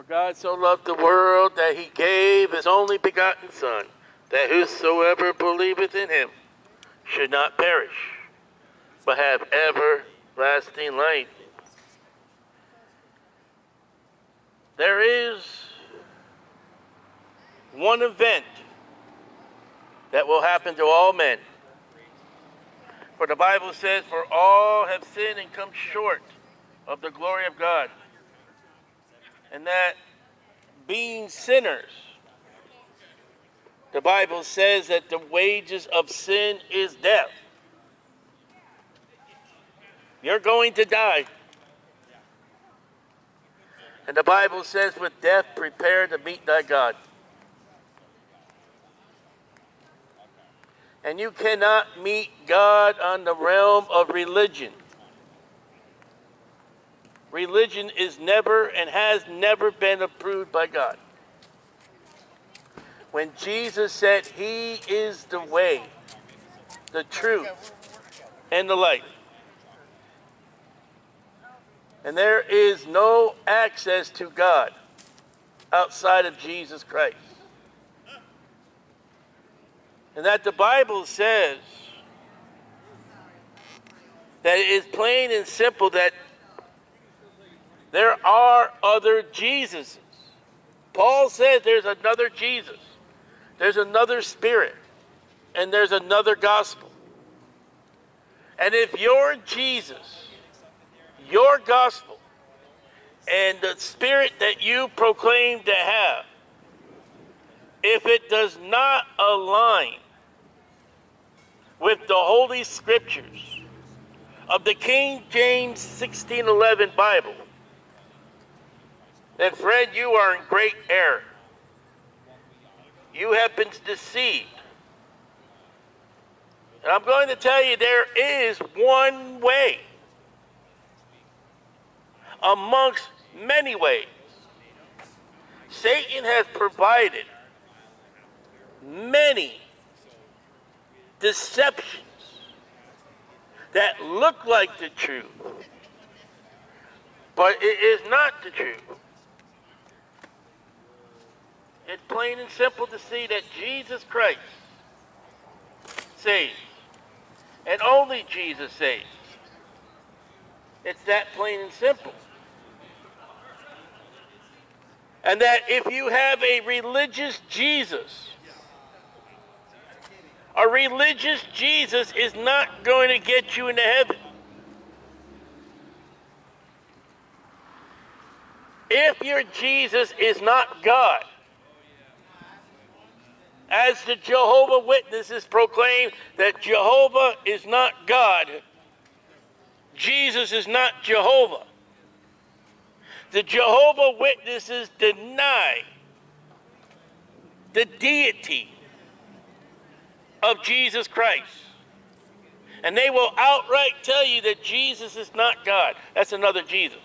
For God so loved the world that he gave his only begotten Son, that whosoever believeth in him should not perish, but have everlasting life. There is one event that will happen to all men. For the Bible says, For all have sinned and come short of the glory of God. And that being sinners, the Bible says that the wages of sin is death. You're going to die. And the Bible says, with death, prepare to meet thy God. And you cannot meet God on the realm of religion. Religion is never and has never been approved by God. When Jesus said, He is the way, the truth, and the life. And there is no access to God outside of Jesus Christ. And that the Bible says that it is plain and simple that there are other Jesuses. Paul says there's another Jesus, there's another Spirit, and there's another gospel. And if your Jesus, your gospel, and the Spirit that you proclaim to have, if it does not align with the Holy Scriptures of the King James 1611 Bible, then, Fred, you are in great error. You have been deceived. And I'm going to tell you there is one way amongst many ways. Satan has provided many deceptions that look like the truth, but it is not the truth. It's plain and simple to see that Jesus Christ saves. And only Jesus saves. It's that plain and simple. And that if you have a religious Jesus, a religious Jesus is not going to get you into heaven. If your Jesus is not God, as the Jehovah Witnesses proclaim that Jehovah is not God, Jesus is not Jehovah. The Jehovah Witnesses deny the deity of Jesus Christ. And they will outright tell you that Jesus is not God. That's another Jesus.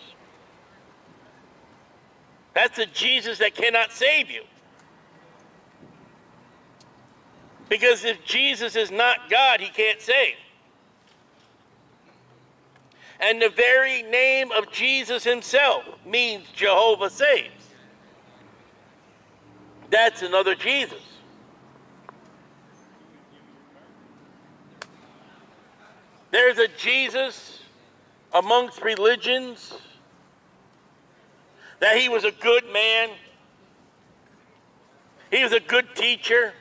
That's a Jesus that cannot save you. Because if Jesus is not God, he can't save. And the very name of Jesus himself means Jehovah saves. That's another Jesus. There's a Jesus amongst religions that he was a good man, he was a good teacher.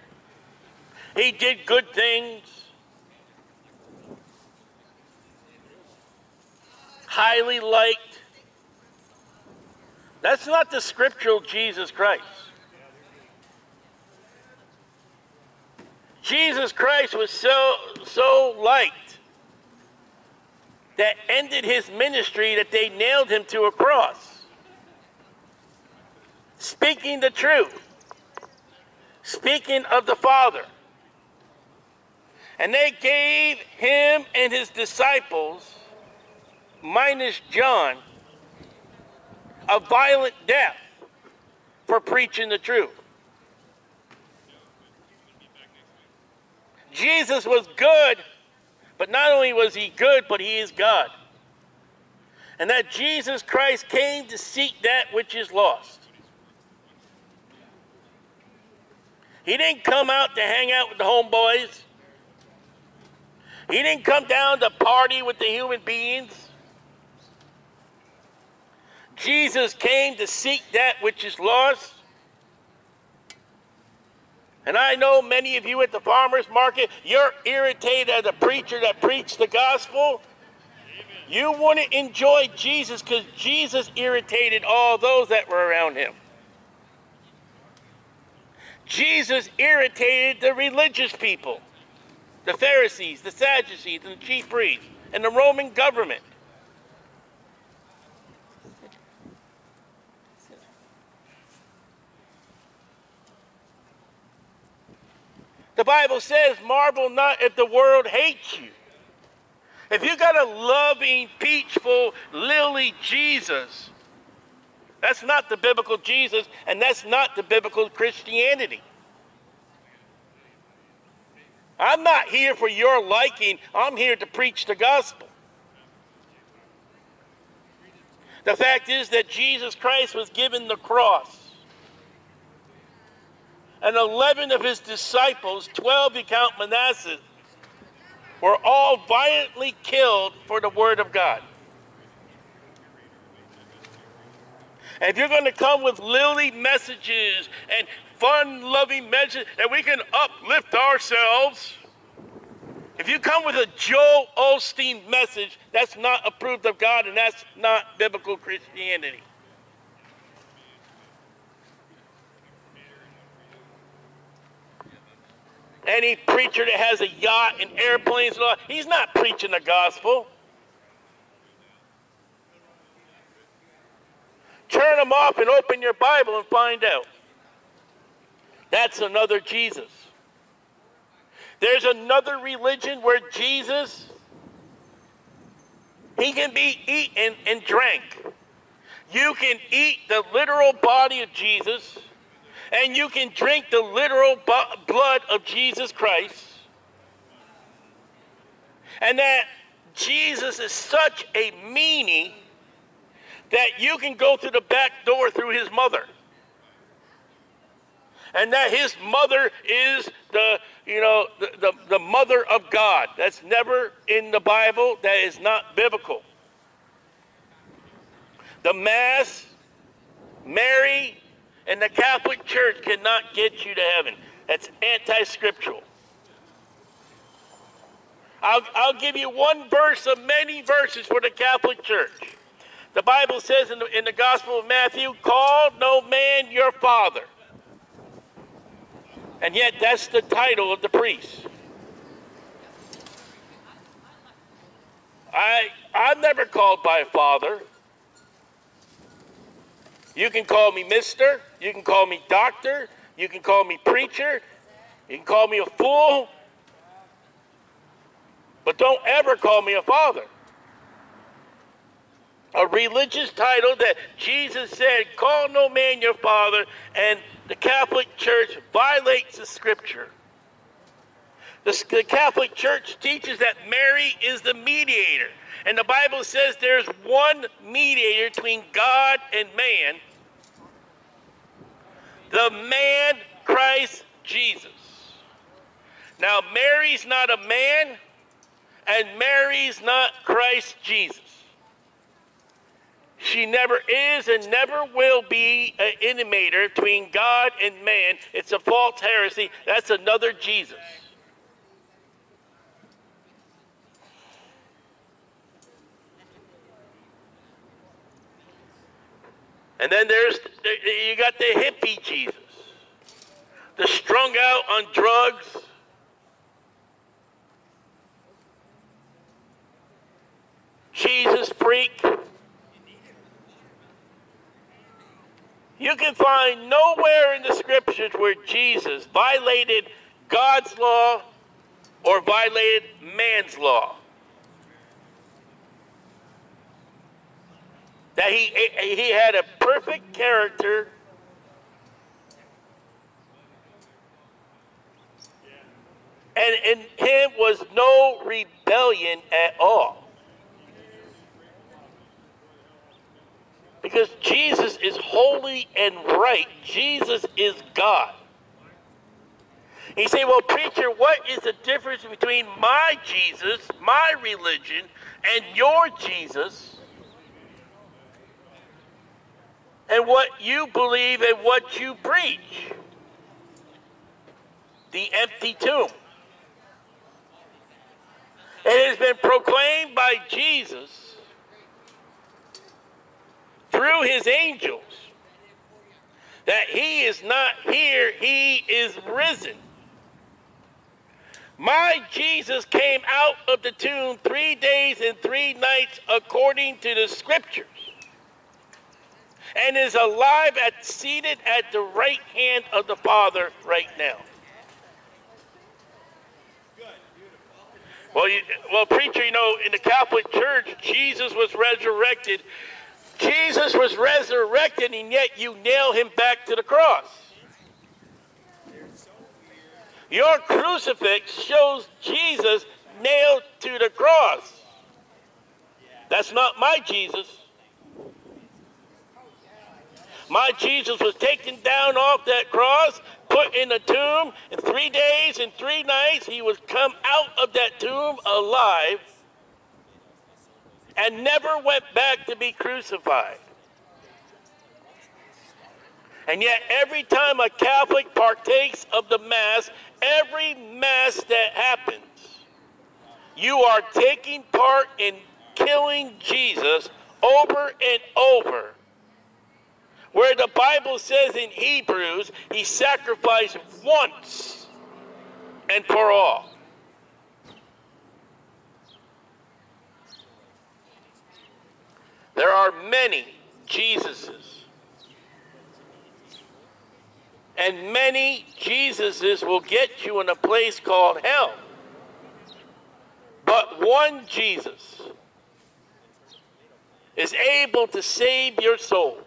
He did good things. Highly liked. That's not the scriptural Jesus Christ. Jesus Christ was so so liked that ended his ministry that they nailed him to a cross. Speaking the truth. Speaking of the Father. And they gave him and his disciples, minus John, a violent death for preaching the truth. Jesus was good, but not only was he good, but he is God. And that Jesus Christ came to seek that which is lost. He didn't come out to hang out with the homeboys. He didn't come down to party with the human beings. Jesus came to seek that which is lost. And I know many of you at the farmer's market, you're irritated at a preacher that preached the gospel. You wouldn't enjoy Jesus because Jesus irritated all those that were around him. Jesus irritated the religious people, the Pharisees, the Sadducees, and the chief priests, and the Roman government. The Bible says, marvel not if the world hates you. If you got a loving, peachful, lily Jesus, that's not the biblical Jesus, and that's not the biblical Christianity. I'm not here for your liking, I'm here to preach the gospel. The fact is that Jesus Christ was given the cross. And 11 of his disciples, 12 you count Manasseh, were all violently killed for the word of God. And if you're going to come with lily messages and fun loving messages that we can uplift ourselves, if you come with a Joel Osteen message, that's not approved of God and that's not biblical Christianity. Any preacher that has a yacht and airplanes, he's not preaching the gospel. Turn them off and open your Bible and find out. That's another Jesus. There's another religion where Jesus, he can be eaten and drank. You can eat the literal body of Jesus and you can drink the literal blood of Jesus Christ. And that Jesus is such a meanie that you can go through the back door through his mother. And that his mother is the, you know, the, the, the mother of God. That's never in the Bible. That is not biblical. The Mass, Mary, and the Catholic Church cannot get you to heaven. That's anti scriptural. I'll, I'll give you one verse of many verses for the Catholic Church. The Bible says in the, in the Gospel of Matthew, call no man your father. And yet, that's the title of the priest. I, I'm never called by father. You can call me mister. You can call me doctor. You can call me preacher. You can call me a fool. But don't ever call me a father. A religious title that Jesus said, call no man your father, and the Catholic Church violates the scripture. The, the Catholic Church teaches that Mary is the mediator. And the Bible says there's one mediator between God and man, the man Christ Jesus. Now, Mary's not a man, and Mary's not Christ Jesus. She never is and never will be an intimator between God and man. It's a false heresy. That's another Jesus. And then there's, you got the hippie Jesus, the strung out on drugs. Jesus freak. You can find nowhere in the scriptures where Jesus violated God's law or violated man's law. that he, he had a perfect character. And in him was no rebellion at all. Because Jesus is holy and right. Jesus is God. You say, well, preacher, what is the difference between my Jesus, my religion, and your Jesus? And what you believe and what you preach? The empty tomb. It has been proclaimed by Jesus through his angels that he is not here, he is risen. My Jesus came out of the tomb three days and three nights according to the scriptures and is alive at seated at the right hand of the Father right now. Well, you, well, preacher, you know, in the Catholic Church, Jesus was resurrected. Jesus was resurrected, and yet you nail him back to the cross. Your crucifix shows Jesus nailed to the cross. That's not my Jesus. My Jesus was taken down off that cross, put in a tomb, and three days and three nights he was come out of that tomb alive and never went back to be crucified. And yet, every time a Catholic partakes of the Mass, every Mass that happens, you are taking part in killing Jesus over and over. Where the Bible says in Hebrews, he sacrificed once and for all. There are many Jesuses and many Jesuses will get you in a place called hell. But one Jesus is able to save your soul.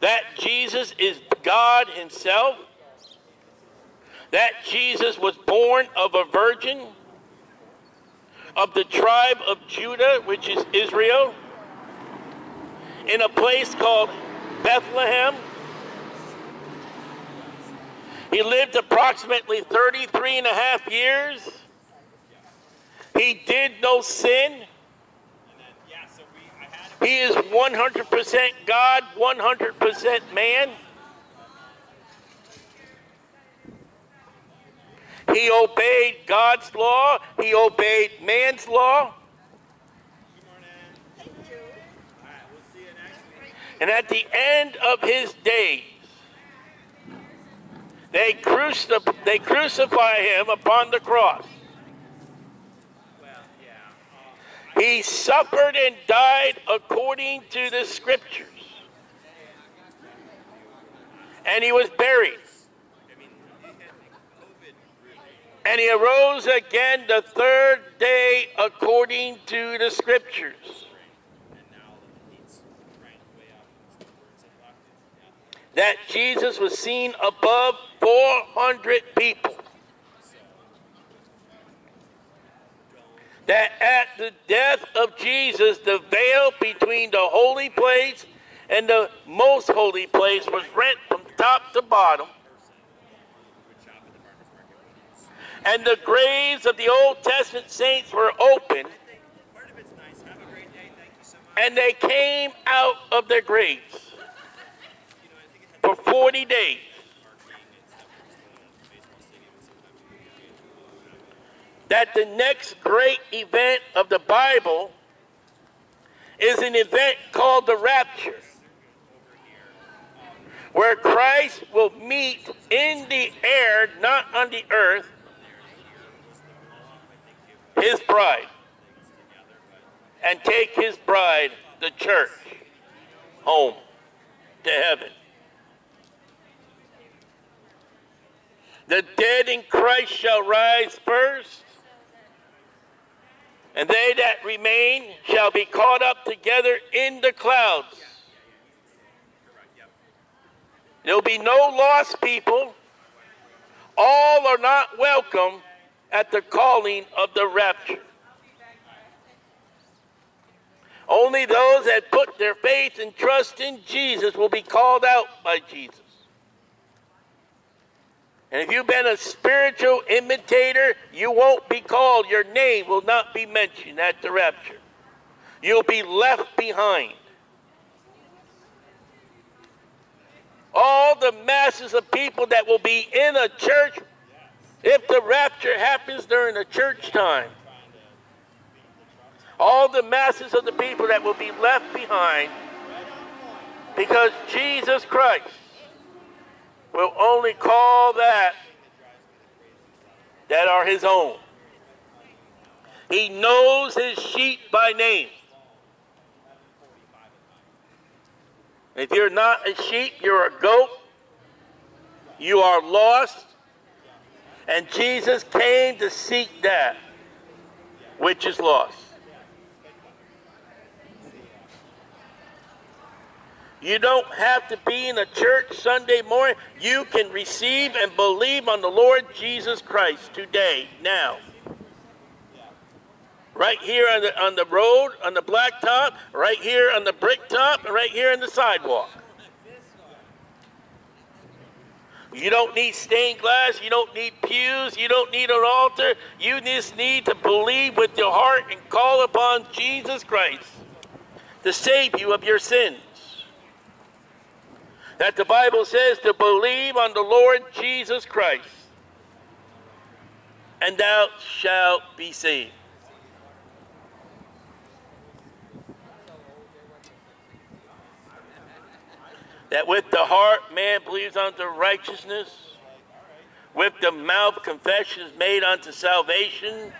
That Jesus is God Himself. That Jesus was born of a virgin of the tribe of Judah, which is Israel, in a place called Bethlehem he lived approximately 33 and a half years. He did no sin. He is 100% God, 100% man. He obeyed God's law, he obeyed man's law. And at the end of his days, they, crucif- they crucify him upon the cross. He suffered and died according to the scriptures. And he was buried. And he arose again the third day according to the scriptures. that Jesus was seen above 400 people. That at the death of Jesus, the veil between the holy place and the most holy place was rent from top to bottom. And the graves of the Old Testament saints were opened. And they came out of their graves for 40 days. That the next great event of the Bible is an event called the rapture, where Christ will meet in the air, not on the earth, his bride, and take his bride, the church, home to heaven. The dead in Christ shall rise first, and they that remain shall be caught up together in the clouds. There'll be no lost people. All are not welcome at the calling of the rapture. Only those that put their faith and trust in Jesus will be called out by Jesus. And if you've been a spiritual imitator, you won't be called. Your name will not be mentioned at the rapture. You'll be left behind. All the masses of people that will be in a church, if the rapture happens during a church time, all the masses of the people that will be left behind because Jesus Christ will only call that that are his own. He knows his sheep by name. If you're not a sheep, you're a goat. You are lost. And Jesus came to seek that which is lost. You don't have to be in a church Sunday morning. You can receive and believe on the Lord Jesus Christ today, now. Right here on the, on the road, on the blacktop, right here on the brick top, and right here on the sidewalk. You don't need stained glass. You don't need pews. You don't need an altar. You just need to believe with your heart and call upon Jesus Christ to save you of your sins that the Bible says to believe on the Lord Jesus Christ, and thou shalt be saved. That with the heart man believes unto righteousness, with the mouth confession is made unto salvation,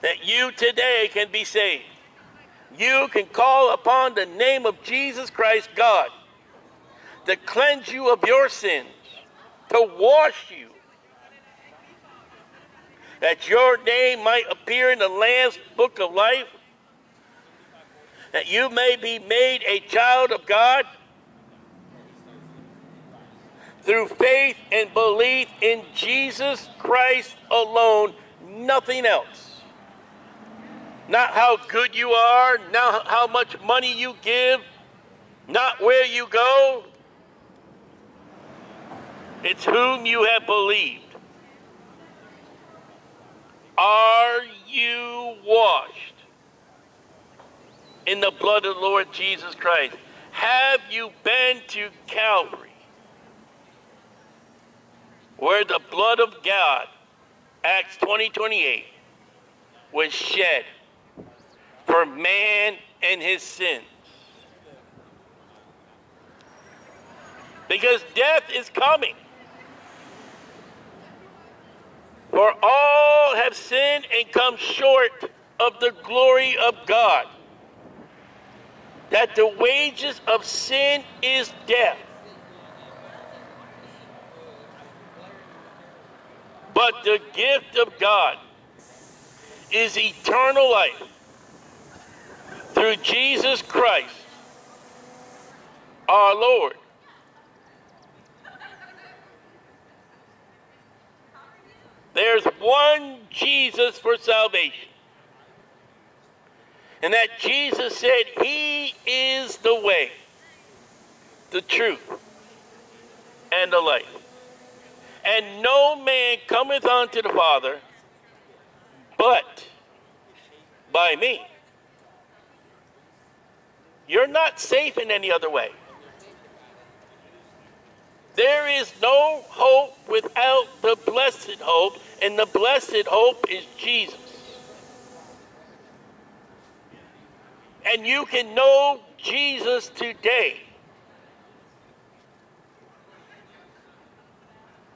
that you today can be saved. You can call upon the name of Jesus Christ, God, to cleanse you of your sins, to wash you, that your name might appear in the Lamb's book of life, that you may be made a child of God through faith and belief in Jesus Christ alone, nothing else. Not how good you are, not how much money you give, not where you go. It's whom you have believed. Are you washed in the blood of the Lord Jesus Christ? Have you been to Calvary, where the blood of God, Acts 20 28, was shed for man and his sins. Because death is coming. For all have sinned and come short of the glory of God. That the wages of sin is death. But the gift of God is eternal life through Jesus Christ, our Lord. There's one Jesus for salvation. And that Jesus said, He is the way, the truth, and the life. And no man cometh unto the Father but by me. You're not safe in any other way. There is no hope without the blessed hope, and the blessed hope is Jesus. And you can know Jesus today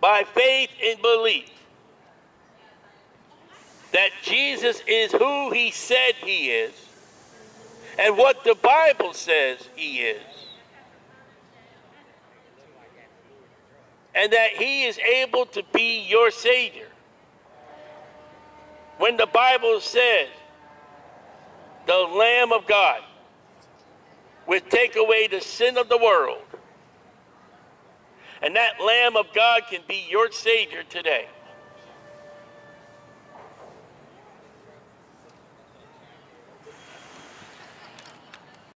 by faith and belief that Jesus is who he said he is and what the Bible says he is. And that he is able to be your Savior. When the Bible says, the Lamb of God will take away the sin of the world. And that Lamb of God can be your Savior today.